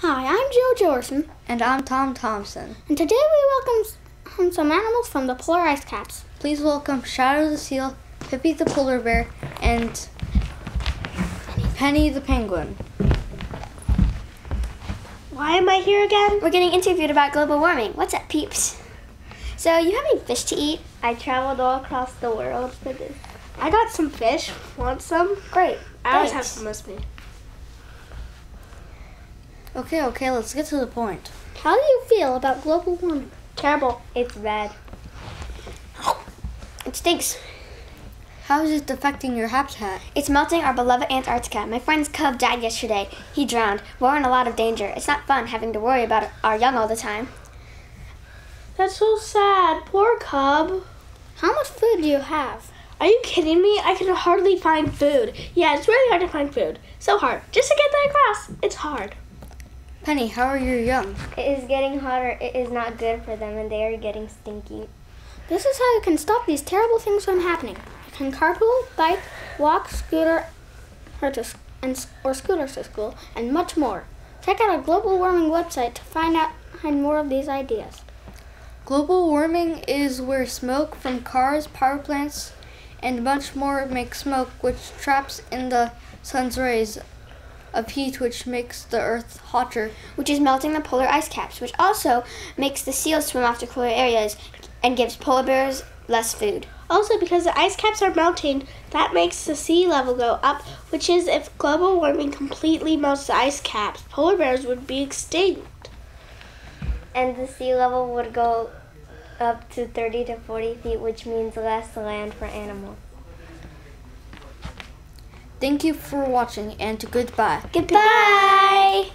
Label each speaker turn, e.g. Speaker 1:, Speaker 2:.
Speaker 1: Hi, I'm Joe Jorson,
Speaker 2: And I'm Tom Thompson.
Speaker 1: and today we welcome some animals from the polar ice caps.
Speaker 2: Please welcome Shadow the seal, Pippi the polar bear, and Penny the penguin.
Speaker 3: Why am I here again?
Speaker 4: We're getting interviewed about global warming. What's up, peeps? So, you have any fish to eat?
Speaker 3: I traveled all across the world for this. I got some fish. Want some?
Speaker 4: Great.
Speaker 3: I always have some with me.
Speaker 2: Okay, okay, let's get to the point.
Speaker 1: How do you feel about global warming?
Speaker 3: Terrible. It's bad.
Speaker 4: It stinks.
Speaker 2: How is it affecting your habitat?
Speaker 4: It's melting our beloved Antarctica. My friend's cub died yesterday. He drowned. We're in a lot of danger. It's not fun having to worry about our young all the time.
Speaker 3: That's so sad. Poor cub.
Speaker 1: How much food do you have?
Speaker 3: Are you kidding me? I can hardly find food. Yeah, it's really hard to find food. So hard. Just to get that across. It's hard.
Speaker 2: Penny, how are your young?
Speaker 5: It is getting hotter. It is not good for them, and they are getting stinky.
Speaker 1: This is how you can stop these terrible things from happening. You can carpool, bike, walk, scooter, or, to, and, or scooters to school, and much more. Check out our global warming website to find out find more of these ideas.
Speaker 2: Global warming is where smoke from cars, power plants, and much more make smoke, which traps in the sun's rays of heat, which makes the earth hotter.
Speaker 4: Which is melting the polar ice caps, which also makes the seals swim off to cooler areas and gives polar bears less food.
Speaker 3: Also, because the ice caps are melting, that makes the sea level go up, which is if global warming completely melts the ice caps, polar bears would be extinct.
Speaker 5: And the sea level would go up to 30 to 40 feet, which means less land for animals.
Speaker 2: Thank you for watching and goodbye. Goodbye.
Speaker 4: goodbye.